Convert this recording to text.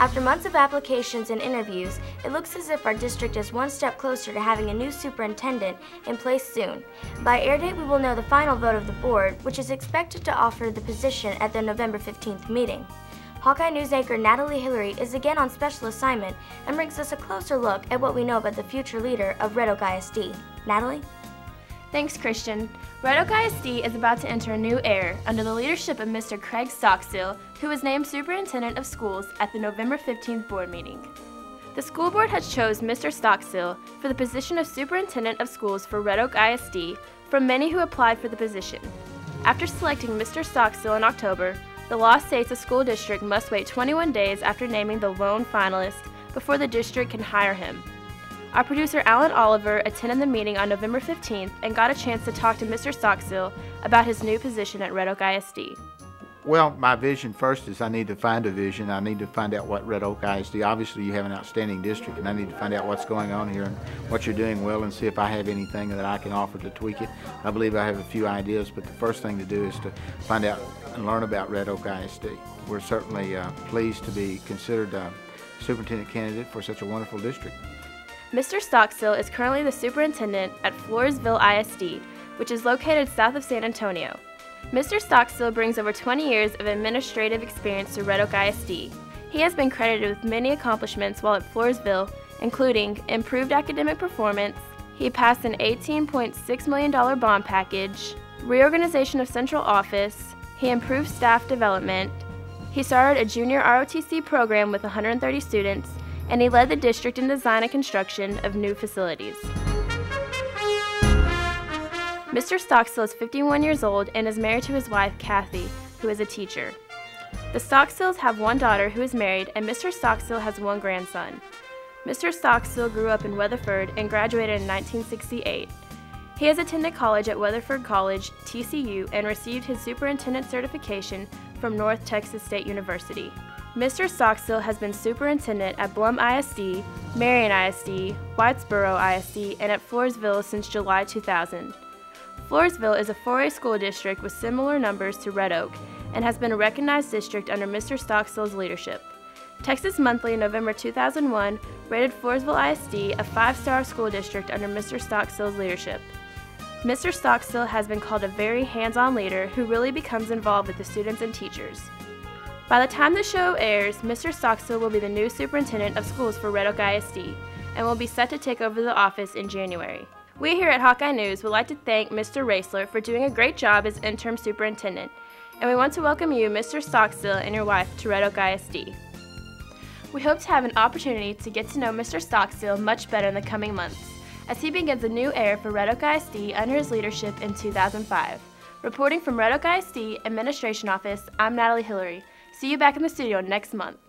After months of applications and interviews, it looks as if our district is one step closer to having a new superintendent in place soon. By air date, we will know the final vote of the board, which is expected to offer the position at the November 15th meeting. Hawkeye News anchor Natalie Hillary is again on special assignment and brings us a closer look at what we know about the future leader of Red Oak ISD. Natalie? Thanks, Christian. Red Oak ISD is about to enter a new era under the leadership of Mr. Craig Stockstill, who was named Superintendent of Schools at the November 15th board meeting. The school board has chose Mr. Stockstill for the position of Superintendent of Schools for Red Oak ISD from many who applied for the position. After selecting Mr. Stockstill in October, the law states a school district must wait 21 days after naming the lone finalist before the district can hire him. Our producer Allen Oliver attended the meeting on November 15th and got a chance to talk to Mr. Stockstill about his new position at Red Oak ISD. Well, my vision first is I need to find a vision. I need to find out what Red Oak ISD. Obviously, you have an outstanding district, and I need to find out what's going on here and what you're doing well, and see if I have anything that I can offer to tweak it. I believe I have a few ideas, but the first thing to do is to find out and learn about Red Oak ISD. We're certainly uh, pleased to be considered a superintendent candidate for such a wonderful district. Mr. Stockstill is currently the superintendent at Floresville ISD, which is located south of San Antonio. Mr. Stockstill brings over 20 years of administrative experience to Red Oak ISD. He has been credited with many accomplishments while at Floresville, including improved academic performance, he passed an $18.6 million bond package, reorganization of central office, he improved staff development, he started a junior ROTC program with 130 students, and he led the district in design and construction of new facilities. Mr. Stockstill is 51 years old and is married to his wife, Kathy, who is a teacher. The Stockstills have one daughter who is married, and Mr. Stockstill has one grandson. Mr. Stockstill grew up in Weatherford and graduated in 1968. He has attended college at Weatherford College, TCU, and received his superintendent certification from North Texas State University. Mr. Stockstill has been superintendent at Blum ISD, Marion ISD, Whitesboro ISD, and at Floresville since July 2000. Floresville is a 4A school district with similar numbers to Red Oak and has been a recognized district under Mr. Stockstill's leadership. Texas Monthly in November 2001 rated Floresville ISD a five-star school district under Mr. Stockstill's leadership. Mr. Stockstill has been called a very hands-on leader who really becomes involved with the students and teachers. By the time the show airs, Mr. Stockstill will be the new superintendent of schools for Red Oak ISD and will be set to take over the office in January. We here at Hawkeye News would like to thank Mr. Raisler for doing a great job as interim superintendent, and we want to welcome you, Mr. Stockstill, and your wife to Red Oak ISD. We hope to have an opportunity to get to know Mr. Stockstill much better in the coming months as he begins a new era for Red Oak ISD under his leadership in 2005. Reporting from Red Oak ISD Administration Office, I'm Natalie Hillary. See you back in the studio next month.